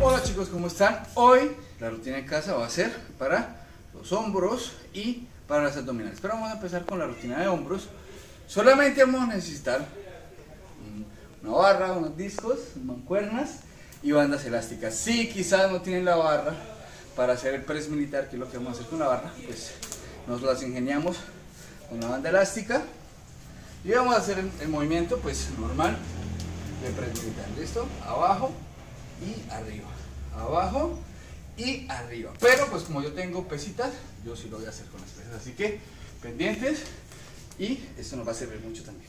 Hola chicos, ¿cómo están? Hoy la rutina en casa va a ser para los hombros y para las abdominales. Pero vamos a empezar con la rutina de hombros. Solamente vamos a necesitar una barra, unos discos, mancuernas y bandas elásticas. Si quizás no tienen la barra para hacer el press militar, que es lo que vamos a hacer con la barra, pues nos las ingeniamos con la banda elástica y vamos a hacer el, movimiento pues normal de press militar. ¿Listo? Abajo y arriba. Abajo y arriba. Pero pues como yo tengo pesitas, yo sí lo voy a hacer con las pesas. Así que pendientes y esto nos va a servir mucho también.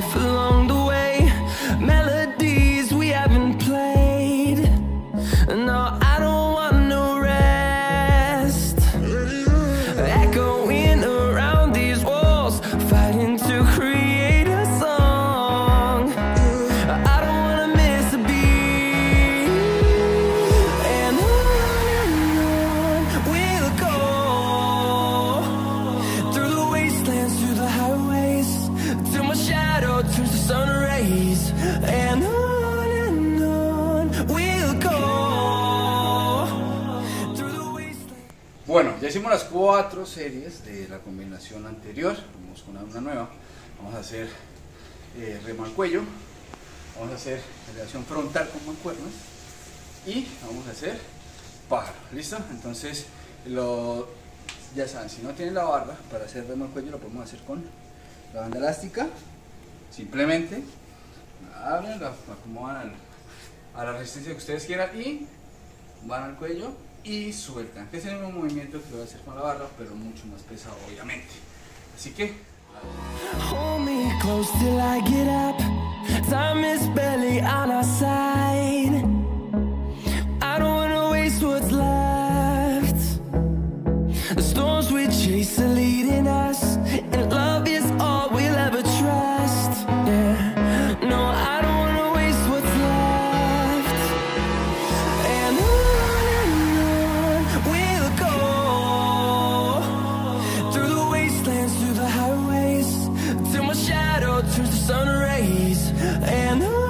life Bueno, ya hicimos las cuatro series de la combinación anterior. Vamos con una nueva. Vamos a hacer eh, remo al cuello. Vamos a hacer elevación frontal con mancuernas. Y vamos a hacer pájaro. ¿Listo? Entonces, lo, ya saben, si no tienen la barra para hacer remo al cuello, lo podemos hacer con la banda elástica. Simplemente abren, acomodan a la resistencia que ustedes quieran y van al cuello y sueltan. Que es el mismo movimiento que voy a hacer con la barra, pero mucho más pesado, obviamente. Así que. out through the sun rays and I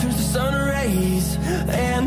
through the sun rays and